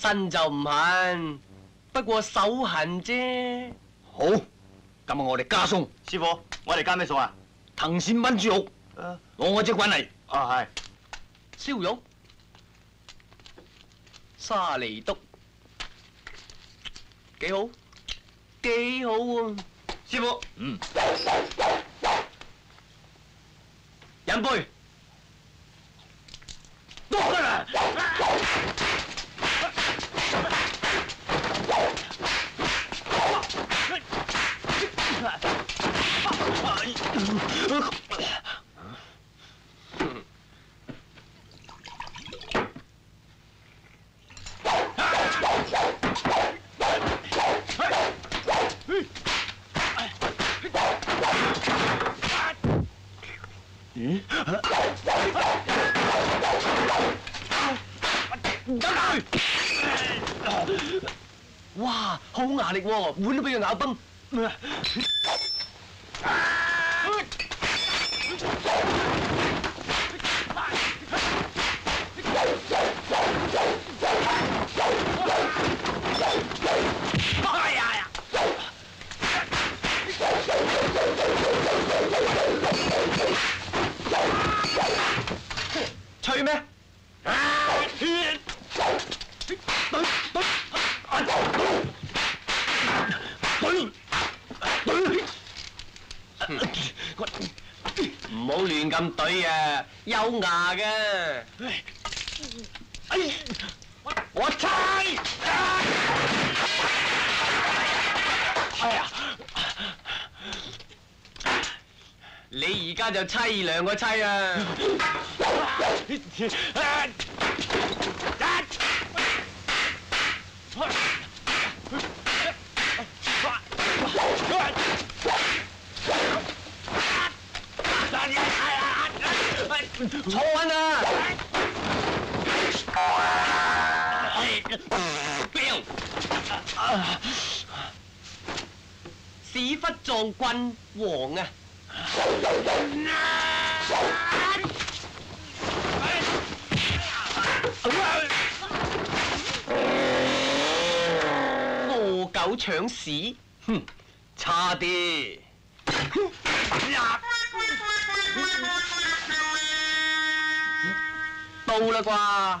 身就唔痕，不過手痕啫。好，今日我哋加餸，師傅，我哋加咩餸啊？藤線炆豬肉，誒，攞我隻滾嚟。啊係。燒肉、沙梨篤，幾好，幾好喎、師傅，嗯，飲杯。多啦！哇，好牙力喎、碗都俾佢咬崩。哎好亂咁懟啊，有牙嘅。我猜！哎呀！你而家就凄涼個妻啊！坐穩啊！屎忽撞棍王啊！饿狗搶屎，哼，差啲。到啦啩？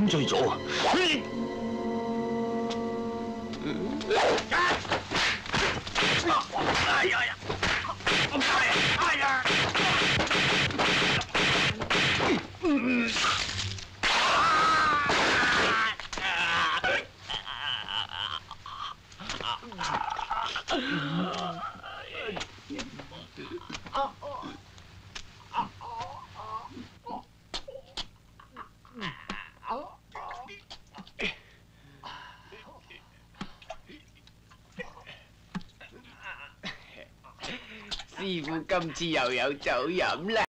飲醉咗啊！師傅今次又有酒飲啦！